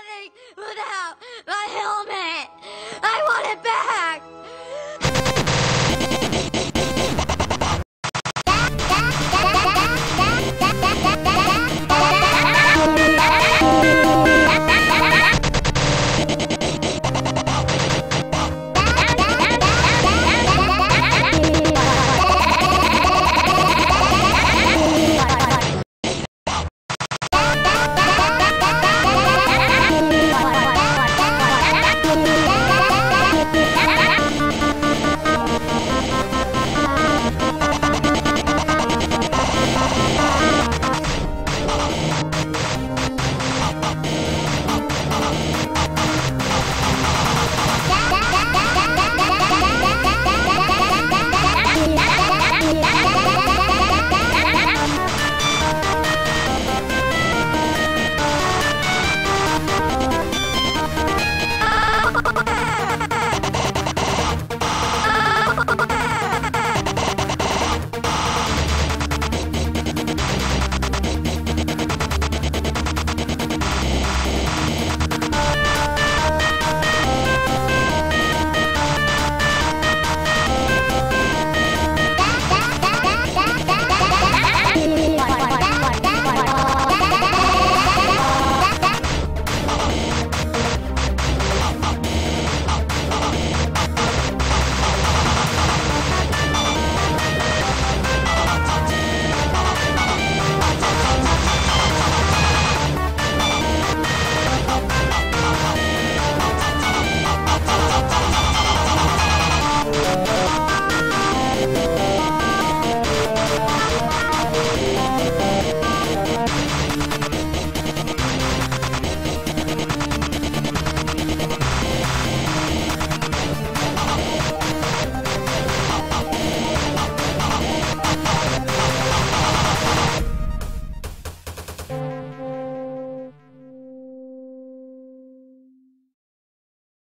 running without my helmet. I want it back. Bye.